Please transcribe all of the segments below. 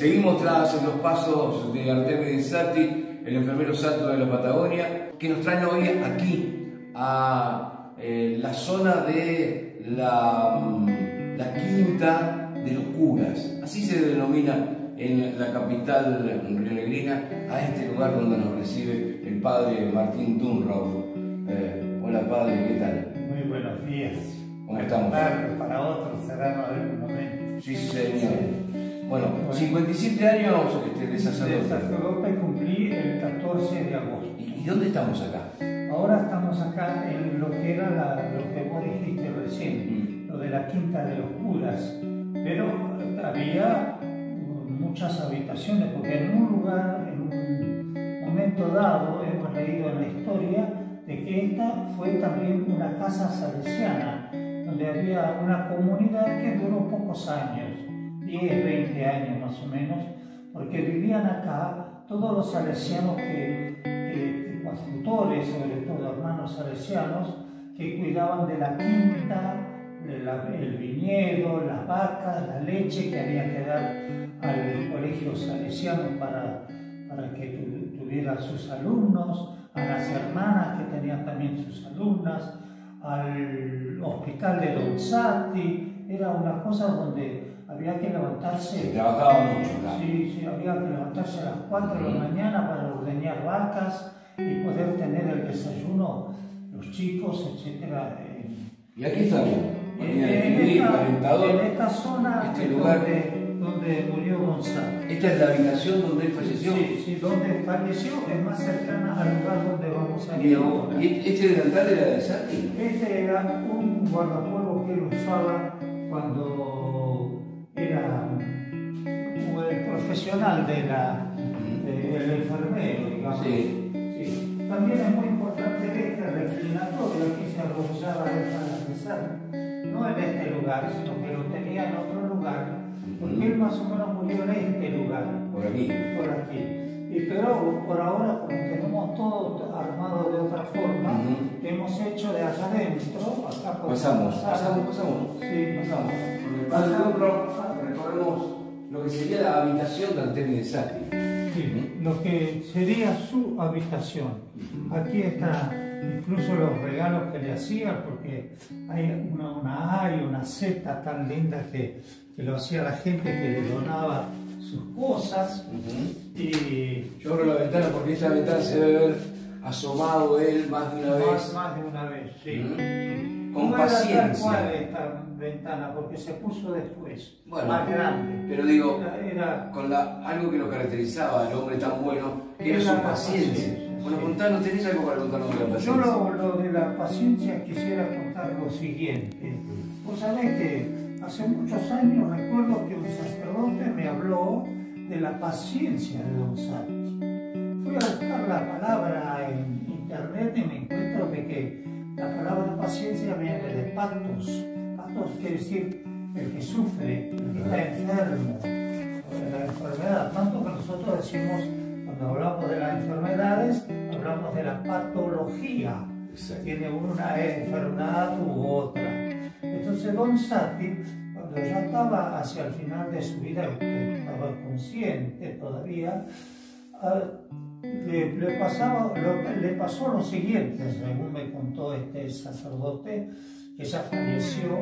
Seguimos tras los pasos de Artemio Sati, el enfermero santo de la Patagonia, que nos traen hoy aquí a eh, la zona de la, mm, la Quinta de los Curas. Así se denomina en la capital rionegrina a este lugar donde nos recibe el padre Martín Dunrow. Eh, hola padre, ¿qué tal? Muy buenos días. ¿Cómo estamos? Para otros será algún momento. Sí, señor. Bueno, 57 años este, de sacerdote. De sacerdote cumplí el 14 de agosto. ¿Y dónde estamos acá? Ahora estamos acá en lo que era la, lo que vos dijiste recién, mm. lo de la quinta de los curas. Pero había muchas habitaciones, porque en un lugar, en un momento dado, hemos leído en la historia de que esta fue también una casa salesiana, donde había una comunidad que duró pocos años 10, 20 años más o menos, porque vivían acá todos los salesianos que, que sobre todo hermanos salesianos, que cuidaban de la quinta, el viñedo, las vacas, la leche que había que dar al colegio salesiano para, para que tuviera sus alumnos, a las hermanas que tenían también sus alumnas, al hospital de Don Sati, era una cosa donde había que levantarse. Se trabajaba mucho, claro. Sí, sí, había que levantarse a las 4 de la mañana para ordeñar vacas y poder tener el desayuno, los chicos, etc. Y aquí estamos, en, en, esta, zona este lugar donde, donde murió Gonzalo. ¿Esta es la habitación donde él falleció? Sí, sí, donde falleció es más cercana al lugar donde vamos a ir ahora. ¿Y este delantal era de Santi? Este era un guardapolvo que él usaba cuando era el profesional de la, del enfermero, digamos. Sí. sí. También es muy importante este reclinatorio, aquí se arrodillaba para rezar, no en este lugar, sino que lo tenía en otro lugar, porque él más o menos murió en este lugar. Por aquí. Por aquí. Y pero por ahora, como tenemos todo armado de otra forma, hemos hecho de allá adentro, pasamos, pasamos, pasamos, sí, pasamos. pasamos recorremos lo que sería la habitación de Artemio de Sati. Sí, lo que sería su habitación. Aquí está incluso los regalos que le hacía, porque hay una, una A y una Z tan lindas que, que, lo hacía la gente que le donaba sus cosas. y Yo abro la ventana porque esta ventana se debe ver asomado él más de una vez. Más de una vez, sí con paciencia. Era esta ventana, porque se puso después, más grande. Pero digo, era, con la, algo que lo caracterizaba al hombre tan bueno, que era, su paciencia. Bueno, contanos, ¿tenés algo para contarnos de la paciencia? Yo lo, de la paciencia quisiera contar lo siguiente. Vos sabés que hace muchos años recuerdo que un sacerdote me habló de la paciencia de Don Santi. Fui a buscar la palabra en internet y me encuentro de que la palabra paciencia viene de patos. Patos quiere decir el que sufre, el que está enfermo, la enfermedad. Tanto que nosotros decimos, cuando hablamos de las enfermedades, hablamos de la patología. Tiene una enfermedad u otra. Entonces Don Sati, cuando ya estaba hacia el final de su vida, estaba consciente todavía, ah, le, pasaba, le pasó lo siguiente, según me contó este sacerdote, que ya falleció.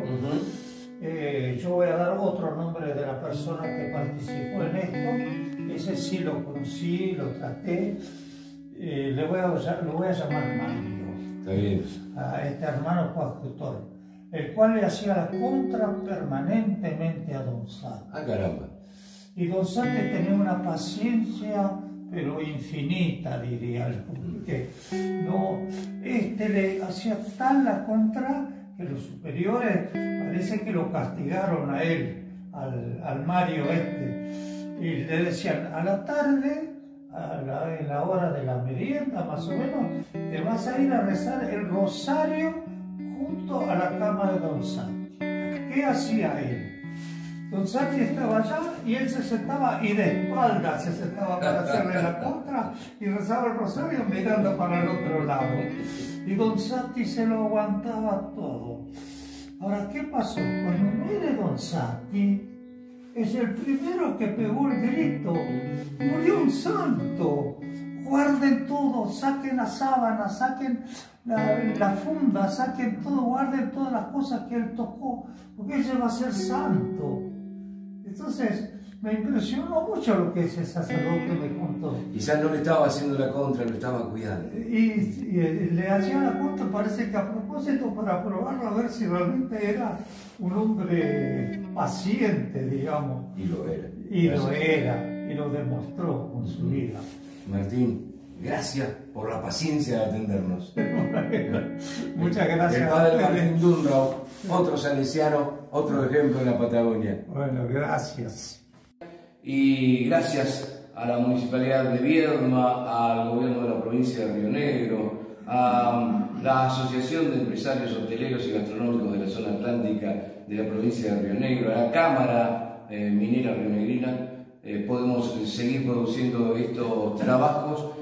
Eh, yo voy a dar otro nombre de la persona que participó en esto. Ese sí lo conocí, lo traté. Eh, le voy a, lo voy a llamar Mario. Está bien. A este hermano coadjutor, el cual le hacía la contra permanentemente a Don Sate. Ah, caramba. Y Don Sate tenía una paciencia pero infinita, diría yo, porque no, este le hacía tal la contra que los superiores parece que lo castigaron a él, al, Mario este, y le decían, a la tarde, a en la hora de la merienda más o menos, te vas a ir a rezar el rosario junto a la cama de Don Santi. ¿Qué hacía él? Don Sati estaba allá y él se sentaba y de espaldas se sentaba para hacerle la contra y rezaba el rosario mirando para el otro lado. Y Don Sati se lo aguantaba todo. Ahora, ¿qué pasó? Cuando muere Don Sati, es el primero que pegó el grito. Murió un santo. Guarden todo, saquen la sábana, saquen la, la, funda, saquen todo, guarden todas las cosas que él tocó, porque ese va a ser santo. Entonces, me impresionó mucho lo que ese sacerdote me contó. Quizás no le estaba haciendo la contra, lo estaba cuidando. Y, y, le hacía la contra, parece que a propósito, para probarlo a ver si realmente era un hombre paciente, digamos. Y lo era. Y lo era, y lo demostró con su vida. Martín, gracias por la paciencia de atendernos. Muchas gracias. El padre Martín otro salesiano, otro ejemplo en la Patagonia. Bueno, gracias. Y gracias a la Municipalidad de Viedma, al Gobierno de la provincia de Río Negro, a la Asociación de Empresarios Hoteleros y Gastronómicos de la Zona Atlántica de la provincia de Río Negro, a la Cámara eh, Minera Rionegrina, eh, podemos seguir produciendo estos trabajos